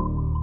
you